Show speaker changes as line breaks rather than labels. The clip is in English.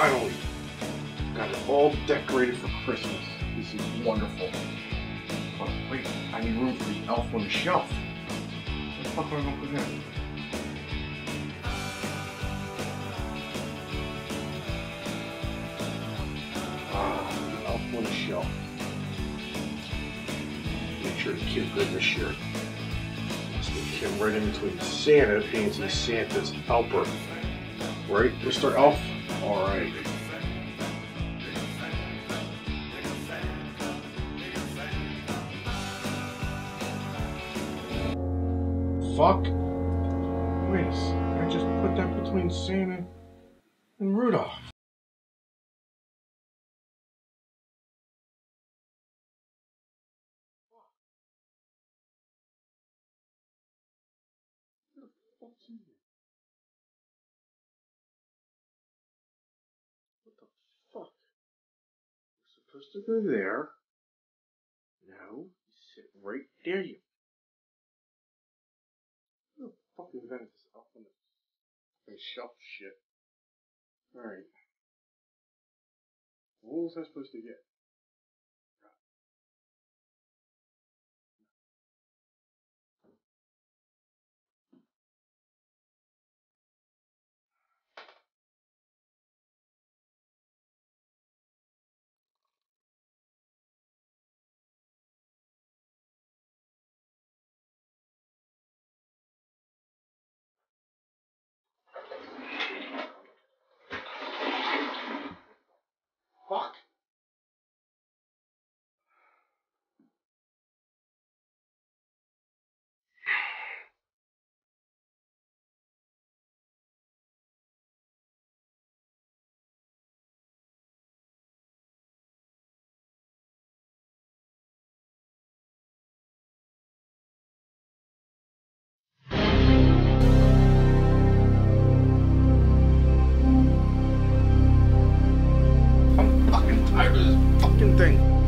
finally got it all decorated for Christmas. This is wonderful. But wait, I need room for the elf on the shelf. Where the fuck am I gonna put him? Ah, elf on the shelf. Make sure the kid's good this year. Stick him right in between Santa, fancy Santa's helper. Right, Mr. Elf? Alright. Fuck. Wait. I just put that between Santa and Rudolph. Supposed to go there. No, you sit right there, you. Who the fuck invented this up on the fucking shelf shit? Alright. What was I supposed to get? freaking thing.